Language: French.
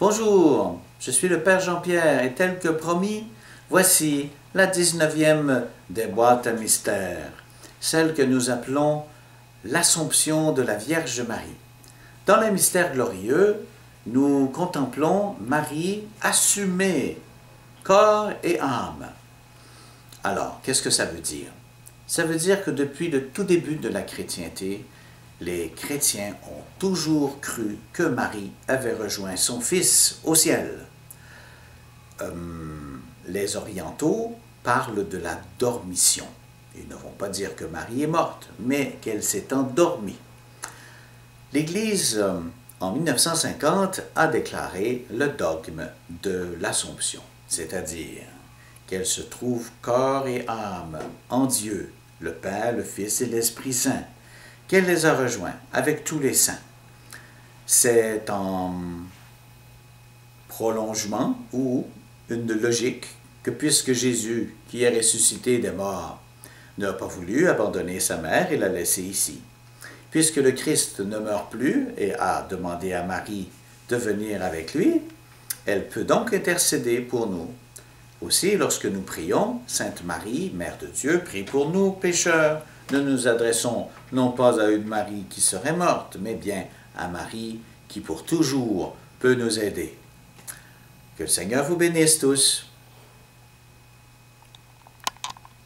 Bonjour, je suis le Père Jean-Pierre et tel que promis, voici la 19e des boîtes à mystère, celle que nous appelons l'Assomption de la Vierge Marie. Dans les mystères glorieux, nous contemplons Marie assumée, corps et âme. Alors, qu'est-ce que ça veut dire? Ça veut dire que depuis le tout début de la chrétienté, les chrétiens ont toujours cru que Marie avait rejoint son Fils au ciel. Euh, les orientaux parlent de la dormition. Ils ne vont pas dire que Marie est morte, mais qu'elle s'est endormie. L'Église, euh, en 1950, a déclaré le dogme de l'Assomption, c'est-à-dire qu'elle se trouve corps et âme en Dieu, le Père, le Fils et l'Esprit Saint, qu'elle les a rejoints avec tous les saints. C'est en prolongement ou une logique que puisque Jésus, qui est ressuscité des morts, n'a pas voulu abandonner sa mère et la laisser ici, puisque le Christ ne meurt plus et a demandé à Marie de venir avec lui, elle peut donc intercéder pour nous. Aussi, lorsque nous prions, Sainte Marie, Mère de Dieu, prie pour nous, pécheurs, nous nous adressons non pas à une Marie qui serait morte, mais bien à Marie qui pour toujours peut nous aider. Que le Seigneur vous bénisse tous.